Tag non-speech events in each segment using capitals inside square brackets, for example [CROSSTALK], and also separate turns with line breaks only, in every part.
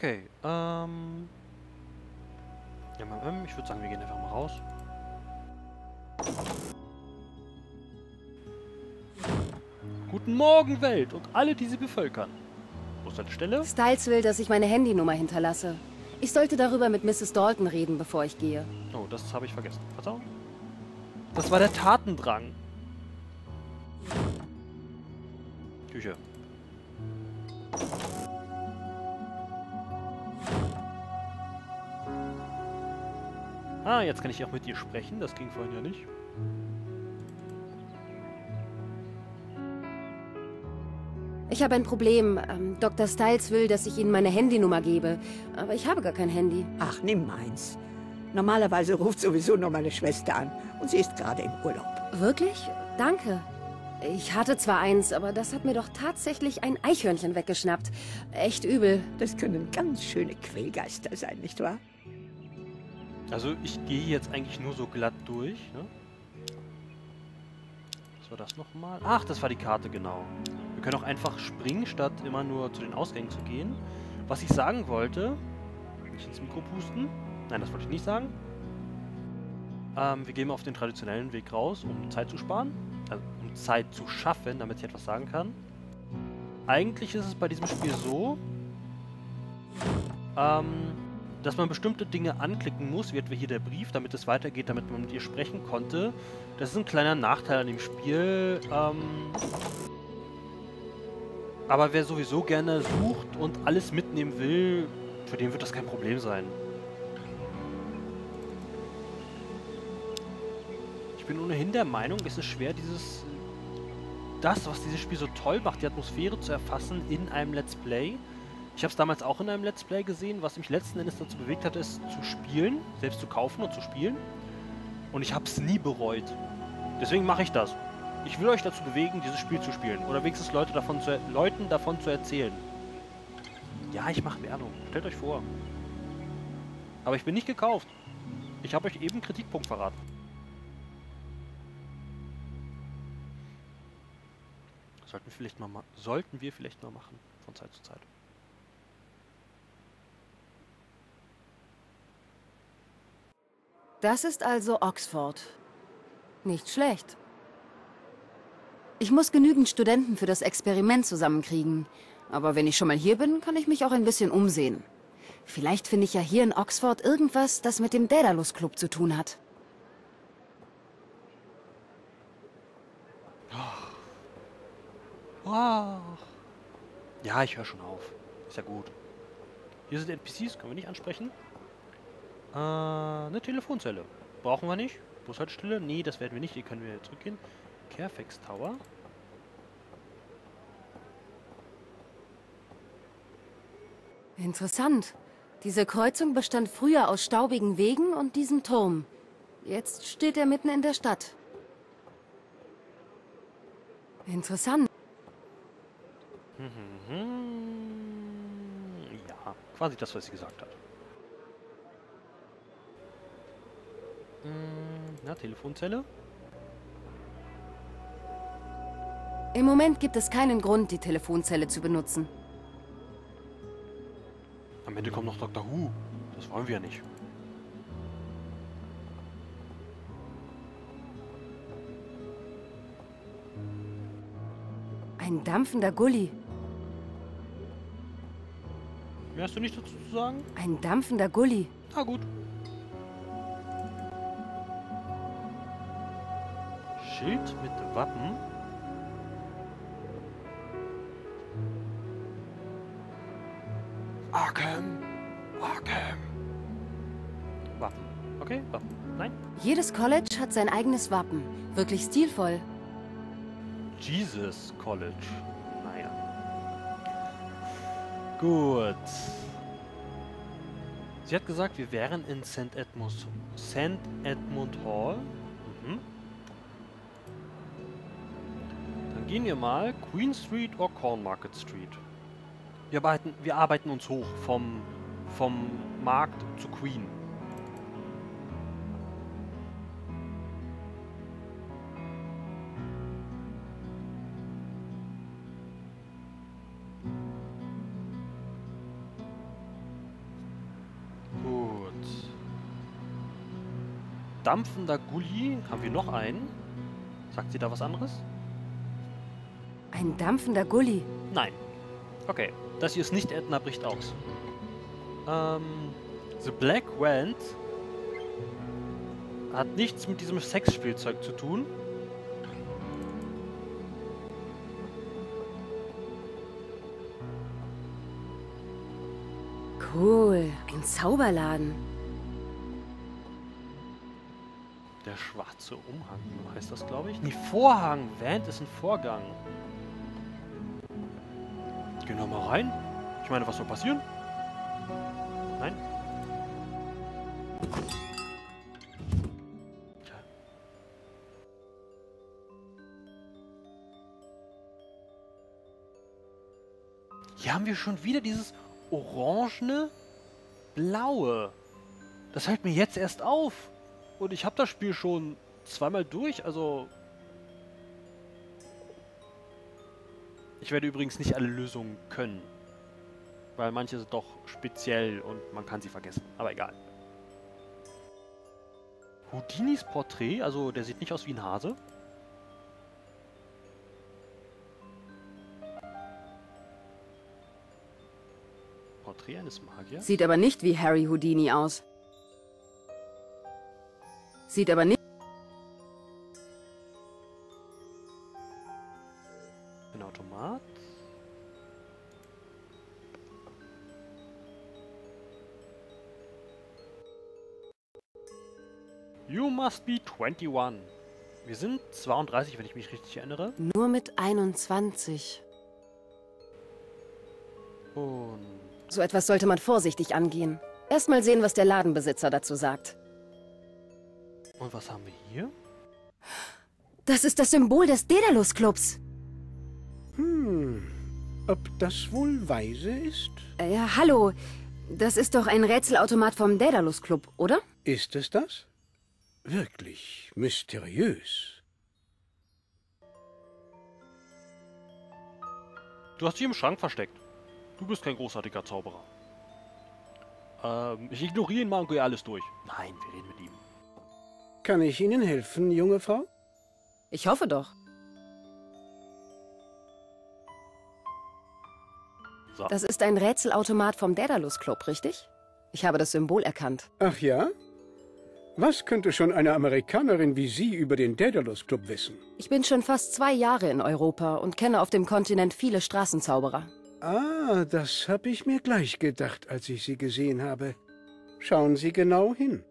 Okay, ähm... Ähm, ich würde sagen, wir gehen einfach mal raus. Guten Morgen, Welt und alle, die sie bevölkern. Wo ist deine Stelle?
Styles will, dass ich meine Handynummer hinterlasse. Ich sollte darüber mit Mrs. Dalton reden, bevor ich gehe.
Oh, das habe ich vergessen. Verzeihung. Das war der Tatendrang. Küche. Ah, jetzt kann ich auch mit dir sprechen. Das ging vorhin ja nicht.
Ich habe ein Problem. Ähm, Dr. Styles will, dass ich Ihnen meine Handynummer gebe. Aber ich habe gar kein Handy.
Ach, nimm meins. Normalerweise ruft sowieso nur meine Schwester an. Und sie ist gerade im Urlaub.
Wirklich? Danke. Ich hatte zwar eins, aber das hat mir doch tatsächlich ein Eichhörnchen weggeschnappt. Echt übel.
Das können ganz schöne Quellgeister sein, nicht wahr?
Also ich gehe jetzt eigentlich nur so glatt durch. Ne? Was war das nochmal? Ach, das war die Karte, genau. Wir können auch einfach springen, statt immer nur zu den Ausgängen zu gehen. Was ich sagen wollte... Nicht ins Mikro pusten. Nein, das wollte ich nicht sagen. Ähm, wir gehen auf den traditionellen Weg raus, um Zeit zu sparen. Also um Zeit zu schaffen, damit ich etwas sagen kann. Eigentlich ist es bei diesem Spiel so, ähm, dass man bestimmte Dinge anklicken muss, wie etwa hier der Brief, damit es weitergeht, damit man mit ihr sprechen konnte. Das ist ein kleiner Nachteil an dem Spiel. Ähm, aber wer sowieso gerne sucht und alles mitnehmen will, für den wird das kein Problem sein. Ich bin ohnehin der Meinung, es ist schwer, dieses das, was dieses Spiel so toll macht, die Atmosphäre zu erfassen in einem Let's Play. Ich habe es damals auch in einem Let's Play gesehen, was mich letzten Endes dazu bewegt hat, es zu spielen, selbst zu kaufen und zu spielen. Und ich habe es nie bereut. Deswegen mache ich das. Ich will euch dazu bewegen, dieses Spiel zu spielen. Oder wenigstens Leute davon zu, Leuten davon zu erzählen. Ja, ich mache Werbung. Stellt euch vor. Aber ich bin nicht gekauft. Ich habe euch eben Kritikpunkt verraten. Sollten vielleicht mal, sollten wir vielleicht mal machen, von Zeit zu Zeit.
Das ist also Oxford. Nicht schlecht. Ich muss genügend Studenten für das Experiment zusammenkriegen. Aber wenn ich schon mal hier bin, kann ich mich auch ein bisschen umsehen. Vielleicht finde ich ja hier in Oxford irgendwas, das mit dem Daedalus Club zu tun hat.
Oh. Ja, ich höre schon auf. Ist ja gut. Hier sind NPCs, können wir nicht ansprechen. Äh, eine Telefonzelle. Brauchen wir nicht. Bushaltestelle? Nee, das werden wir nicht. Hier können wir zurückgehen. Carfax Tower.
Interessant. Diese Kreuzung bestand früher aus staubigen Wegen und diesem Turm. Jetzt steht er mitten in der Stadt. Interessant.
Ja, quasi das, was sie gesagt hat. Na, Telefonzelle?
Im Moment gibt es keinen Grund, die Telefonzelle zu benutzen.
Am Ende kommt noch Dr. Who. Das wollen wir ja nicht.
Ein dampfender Gully.
Mehr hast du nicht dazu zu sagen?
Ein dampfender Gully.
Na gut. Schild mit Wappen. Arkham! Arkham! Wappen. Okay, Wappen. Nein?
Jedes College hat sein eigenes Wappen. Wirklich stilvoll.
Jesus College. Naja. Gut. Sie hat gesagt, wir wären in St. Edmund, St. Edmund Hall. Mhm. gehen wir mal Queen Street oder Corn Market Street. Wir arbeiten, wir arbeiten uns hoch vom, vom Markt zu Queen. Gut. Dampfender Gully. Haben wir noch einen? Sagt sie da was anderes?
Ein dampfender Gully.
Nein. Okay, das hier ist nicht Edna bricht aus. Ähm, The Black Wand hat nichts mit diesem Sexspielzeug zu tun.
Cool, ein Zauberladen.
Der schwarze Umhang heißt das, glaube ich. Nee, Vorhang. Wand ist ein Vorgang. Gehen wir mal rein. Ich meine, was soll passieren? Nein? Hier haben wir schon wieder dieses orangene Blaue. Das fällt mir jetzt erst auf. Und ich habe das Spiel schon zweimal durch, also... Ich werde übrigens nicht alle Lösungen können. Weil manche sind doch speziell und man kann sie vergessen. Aber egal. Houdinis Porträt, also der sieht nicht aus wie ein Hase. Porträt eines Magiers.
Sieht aber nicht wie Harry Houdini aus. Sieht aber nicht...
You must be 21. Wir sind 32, wenn ich mich richtig erinnere.
Nur mit 21.
Und
So etwas sollte man vorsichtig angehen. Erstmal sehen, was der Ladenbesitzer dazu sagt.
Und was haben wir hier?
Das ist das Symbol des Daedalus-Clubs.
Hm, ob das wohl weise ist?
Äh, ja, hallo. Das ist doch ein Rätselautomat vom Daedalus-Club, oder?
Ist es das? Wirklich mysteriös.
Du hast dich im Schrank versteckt. Du bist kein großartiger Zauberer. Ähm, ich ignoriere ihn mal und gehe alles durch. Nein, wir reden mit ihm.
Kann ich Ihnen helfen, junge Frau?
Ich hoffe doch.
So.
Das ist ein Rätselautomat vom Daedalus-Club, richtig? Ich habe das Symbol erkannt.
Ach ja? Was könnte schon eine Amerikanerin wie Sie über den Daedalus Club wissen?
Ich bin schon fast zwei Jahre in Europa und kenne auf dem Kontinent viele Straßenzauberer.
Ah, das habe ich mir gleich gedacht, als ich Sie gesehen habe. Schauen Sie genau hin.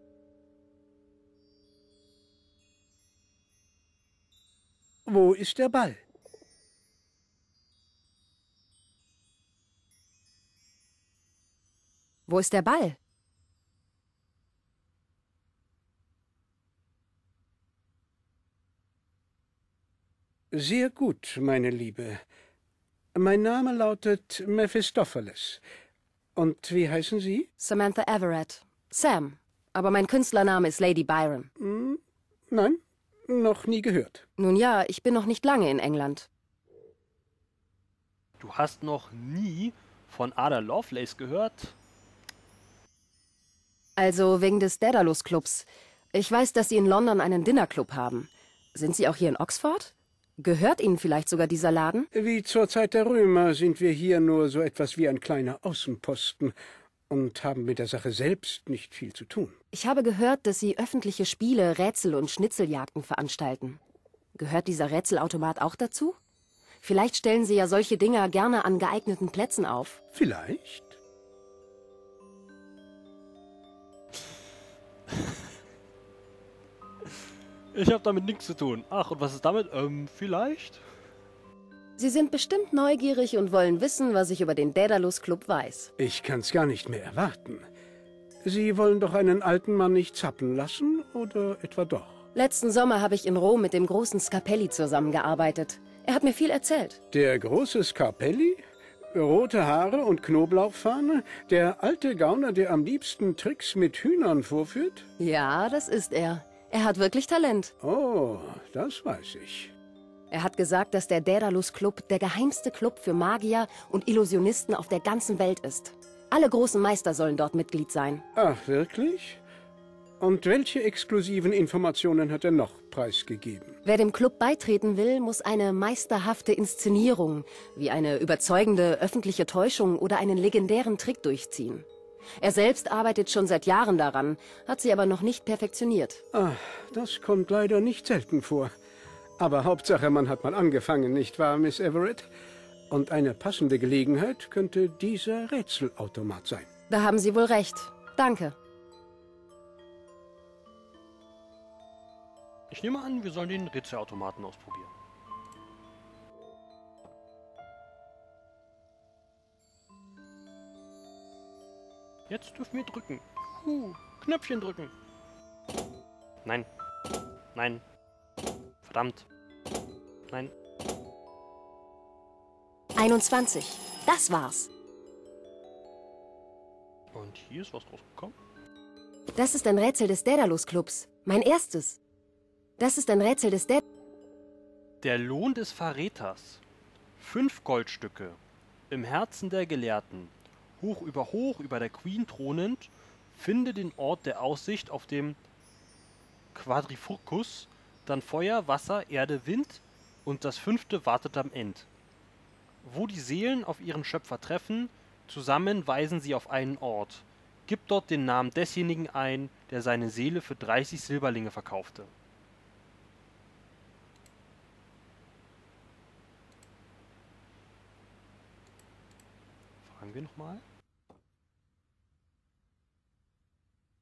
Wo ist der Ball?
Wo ist der Ball?
Sehr gut, meine Liebe. Mein Name lautet Mephistopheles. Und wie heißen Sie?
Samantha Everett. Sam. Aber mein Künstlername ist Lady Byron.
Nein, noch nie gehört.
Nun ja, ich bin noch nicht lange in England.
Du hast noch nie von Ada Lovelace gehört?
Also wegen des Daedalus-Clubs. Ich weiß, dass Sie in London einen Dinnerclub haben. Sind Sie auch hier in Oxford? Gehört Ihnen vielleicht sogar dieser Laden?
Wie zur Zeit der Römer sind wir hier nur so etwas wie ein kleiner Außenposten und haben mit der Sache selbst nicht viel zu tun.
Ich habe gehört, dass Sie öffentliche Spiele, Rätsel und Schnitzeljagden veranstalten. Gehört dieser Rätselautomat auch dazu? Vielleicht stellen Sie ja solche Dinger gerne an geeigneten Plätzen auf.
Vielleicht.
Ich habe damit nichts zu tun. Ach, und was ist damit? Ähm, vielleicht?
Sie sind bestimmt neugierig und wollen wissen, was ich über den Daedalus Club weiß.
Ich kann's gar nicht mehr erwarten. Sie wollen doch einen alten Mann nicht zappen lassen, oder etwa doch?
Letzten Sommer habe ich in Rom mit dem großen Scapelli zusammengearbeitet. Er hat mir viel erzählt.
Der große Scarpelli? Rote Haare und Knoblauchfahne? Der alte Gauner, der am liebsten Tricks mit Hühnern vorführt?
Ja, das ist er. Er hat wirklich Talent.
Oh, das weiß ich.
Er hat gesagt, dass der Daedalus Club der geheimste Club für Magier und Illusionisten auf der ganzen Welt ist. Alle großen Meister sollen dort Mitglied sein.
Ach, wirklich? Und welche exklusiven Informationen hat er noch preisgegeben?
Wer dem Club beitreten will, muss eine meisterhafte Inszenierung, wie eine überzeugende öffentliche Täuschung oder einen legendären Trick durchziehen. Er selbst arbeitet schon seit Jahren daran, hat sie aber noch nicht perfektioniert.
Ah, das kommt leider nicht selten vor. Aber Hauptsache, man hat mal angefangen, nicht wahr, Miss Everett? Und eine passende Gelegenheit könnte dieser Rätselautomat sein.
Da haben Sie wohl recht. Danke.
Ich nehme an, wir sollen den Rätselautomaten ausprobieren. Jetzt dürfen wir drücken. Huh, Knöpfchen drücken. Nein. Nein. Verdammt. Nein.
21. Das war's.
Und hier ist was rausgekommen.
Das ist ein Rätsel des Daedalus-Clubs. Mein erstes. Das ist ein Rätsel des Daedalus...
Der Lohn des Verräters. Fünf Goldstücke. Im Herzen der Gelehrten. Hoch über hoch über der Queen thronend. Finde den Ort der Aussicht auf dem Quadrifurcus. Dann Feuer, Wasser, Erde, Wind. Und das fünfte wartet am End. Wo die Seelen auf ihren Schöpfer treffen, zusammen weisen sie auf einen Ort. Gib dort den Namen desjenigen ein, der seine Seele für 30 Silberlinge verkaufte. Fragen wir nochmal.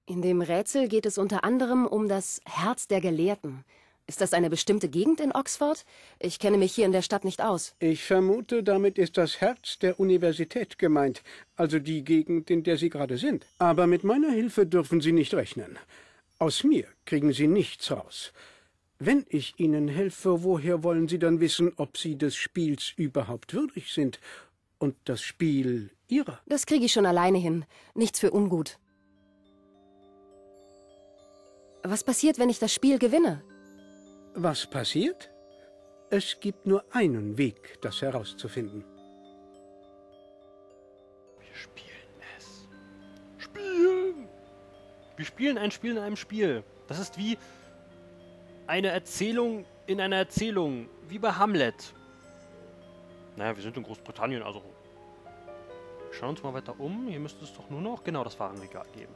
In dem Rätsel geht es unter anderem um das Herz der Gelehrten. Ist das eine bestimmte Gegend in Oxford? Ich kenne mich hier in der Stadt nicht aus.
Ich vermute, damit ist das Herz der Universität gemeint, also die Gegend, in der Sie gerade sind. Aber mit meiner Hilfe dürfen Sie nicht rechnen. Aus mir kriegen Sie nichts raus. Wenn ich Ihnen helfe, woher wollen Sie dann wissen, ob Sie des Spiels überhaupt würdig sind und das Spiel Ihrer?
Das kriege ich schon alleine hin. Nichts für ungut. Was passiert, wenn ich das Spiel gewinne?
Was passiert? Es gibt nur einen Weg, das herauszufinden.
Wir spielen es. Spielen! Wir spielen ein Spiel in einem Spiel. Das ist wie eine Erzählung in einer Erzählung. Wie bei Hamlet. Naja, wir sind in Großbritannien, also. Schauen wir uns mal weiter um. Hier müsste es doch nur noch genau das Warenregal geben.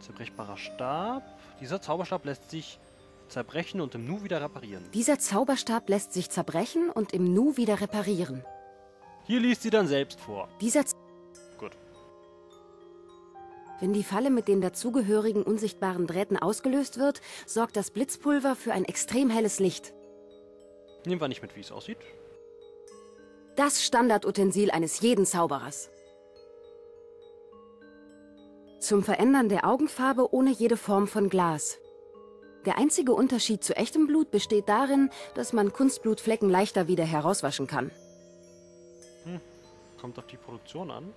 Zerbrechbarer Stab. Dieser Zauberstab lässt sich zerbrechen und im Nu wieder reparieren.
Dieser Zauberstab lässt sich zerbrechen und im Nu wieder reparieren.
Hier liest sie dann selbst vor.
Dieser Z
Gut.
Wenn die Falle mit den dazugehörigen unsichtbaren Drähten ausgelöst wird, sorgt das Blitzpulver für ein extrem helles Licht.
Nehmen wir nicht mit, wie es aussieht.
Das Standardutensil eines jeden Zauberers. Zum Verändern der Augenfarbe ohne jede Form von Glas. Der einzige Unterschied zu echtem Blut besteht darin, dass man Kunstblutflecken leichter wieder herauswaschen kann.
Kommt auf die Produktion an.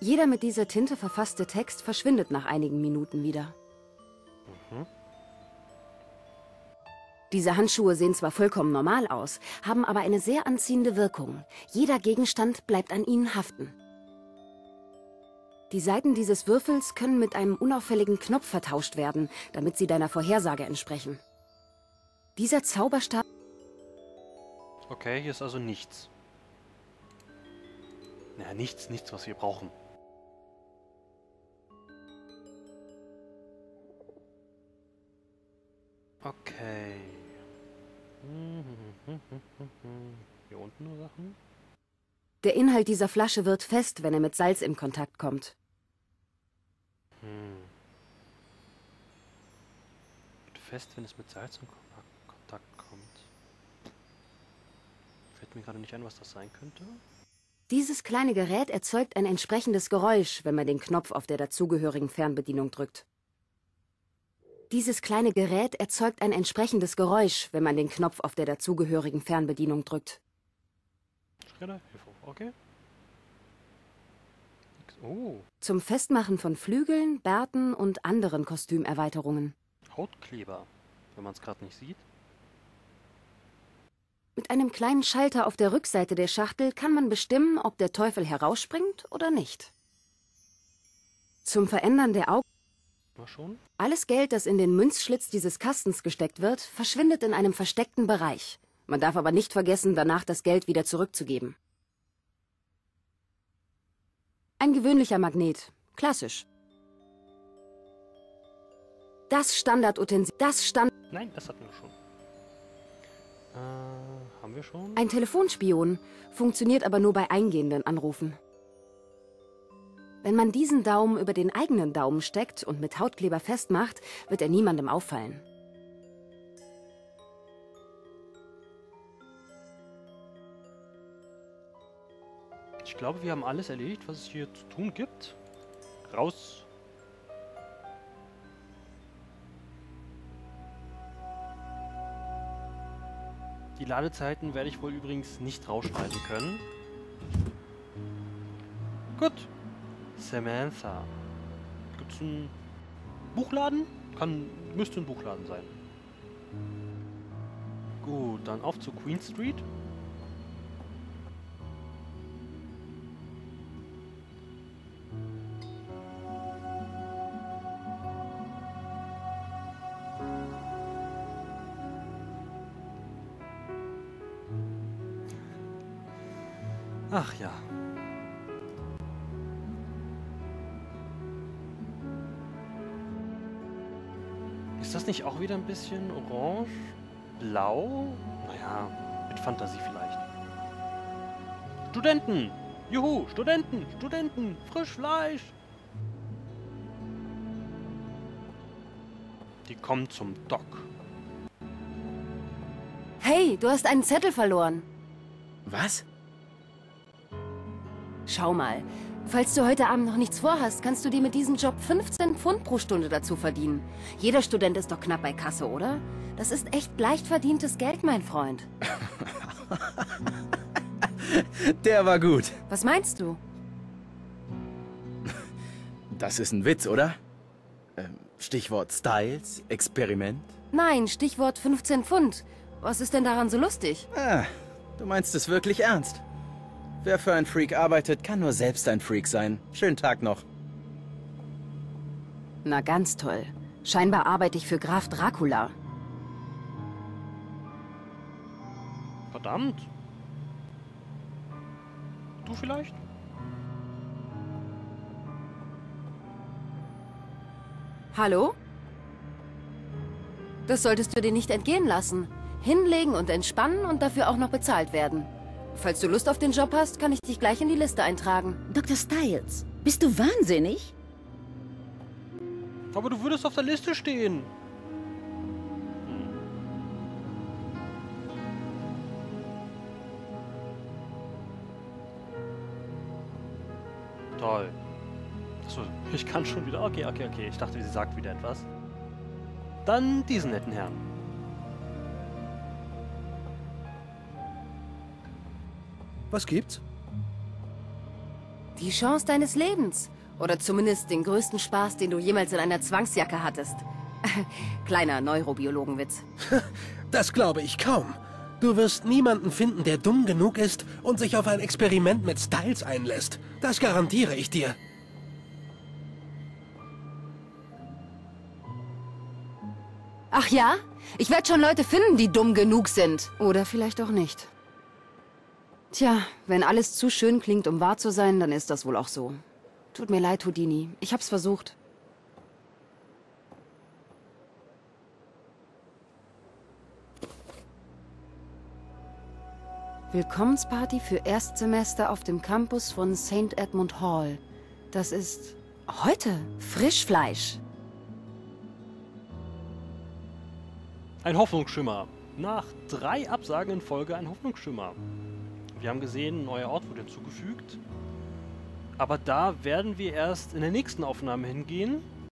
Jeder mit dieser Tinte verfasste Text verschwindet nach einigen Minuten wieder. Diese Handschuhe sehen zwar vollkommen normal aus, haben aber eine sehr anziehende Wirkung. Jeder Gegenstand bleibt an ihnen haften. Die Seiten dieses Würfels können mit einem unauffälligen Knopf vertauscht werden, damit sie deiner Vorhersage entsprechen. Dieser Zauberstab
Okay, hier ist also nichts. Naja, nichts, nichts, was wir brauchen. Okay. Hier unten nur Sachen.
Der Inhalt dieser Flasche wird fest, wenn er mit Salz in Kontakt kommt.
Hm. Wird fest, wenn es mit Salz in Kon- Kontakt kommt. Fällt mir gerade nicht ein, was das sein könnte.
Dieses kleine Gerät erzeugt ein entsprechendes Geräusch, wenn man den Knopf auf der dazugehörigen Fernbedienung drückt. Dieses kleine Gerät erzeugt ein entsprechendes Geräusch, wenn man den Knopf auf der dazugehörigen Fernbedienung drückt.
Schredder, Hilfe. Okay. Oh,
Zum Festmachen von Flügeln, Bärten und anderen Kostümerweiterungen.
Hautkleber. Wenn man es gerade nicht sieht.
Mit einem kleinen Schalter auf der Rückseite der Schachtel kann man bestimmen, ob der Teufel herausspringt oder nicht. Zum Verändern der Augen. Alles Geld, das in den Münzschlitz dieses Kastens gesteckt wird, verschwindet in einem versteckten Bereich. Man darf aber nicht vergessen, danach das Geld wieder zurückzugeben. Ein gewöhnlicher Magnet. Klassisch. Das Standardutensil. Das Stand.
Nein, das hatten wir schon. Äh, haben wir schon?
Ein Telefonspion. Funktioniert aber nur bei eingehenden Anrufen. Wenn man diesen Daumen über den eigenen Daumen steckt und mit Hautkleber festmacht, wird er niemandem auffallen.
Ich glaube, wir haben alles erledigt, was es hier zu tun gibt. Raus. Die Ladezeiten werde ich wohl übrigens nicht rausschneiden können. Gut. Samantha. Gibt es einen Buchladen? Kann, müsste ein Buchladen sein. Gut, dann auf zu Queen Street. Ach ja. Ist das nicht auch wieder ein bisschen orange? Blau? Naja, mit Fantasie vielleicht. Studenten! Juhu, Studenten, Studenten, Frischfleisch! Die kommen zum Dock.
Hey, du hast einen Zettel verloren.
Was?
Schau mal. Falls du heute Abend noch nichts vorhast, kannst du dir mit diesem Job 15 Pfund pro Stunde dazu verdienen. Jeder Student ist doch knapp bei Kasse, oder? Das ist echt leicht verdientes Geld, mein Freund. [LAUGHS]
Der war gut.
Was meinst du?
Das ist ein Witz, oder? Ähm, Stichwort Styles, Experiment.
Nein, Stichwort 15 Pfund. Was ist denn daran so lustig?
Ah, du meinst es wirklich ernst. Wer für ein Freak arbeitet, kann nur selbst ein Freak sein. Schönen Tag noch.
Na ganz toll. Scheinbar arbeite ich für Graf Dracula.
Verdammt. Du vielleicht?
Hallo? Das solltest du dir nicht entgehen lassen. Hinlegen und entspannen und dafür auch noch bezahlt werden. Falls du Lust auf den Job hast, kann ich dich gleich in die Liste eintragen.
Dr. Styles, bist du wahnsinnig?
Aber du würdest auf der Liste stehen. Toll. Achso, ich kann schon wieder. Okay, okay, okay. Ich dachte, sie sagt wieder etwas. Dann diesen netten Herrn.
Was gibt's?
Die Chance deines Lebens. Oder zumindest den größten Spaß, den du jemals in einer Zwangsjacke hattest. [LAUGHS] Kleiner Neurobiologenwitz. [LAUGHS]
Das glaube ich kaum. Du wirst niemanden finden, der dumm genug ist und sich auf ein Experiment mit Styles einlässt. Das garantiere ich dir.
Ach ja? Ich werde schon Leute finden, die dumm genug sind. Oder vielleicht auch nicht. Tja, wenn alles zu schön klingt, um wahr zu sein, dann ist das wohl auch so. Tut mir leid, Houdini. Ich hab's versucht. Willkommensparty für Erstsemester auf dem Campus von St. Edmund Hall. Das ist heute Frischfleisch.
Ein Hoffnungsschimmer. Nach drei Absagen in Folge ein Hoffnungsschimmer. Wir haben gesehen, ein neuer Ort wurde hinzugefügt. Aber da werden wir erst in der nächsten Aufnahme hingehen.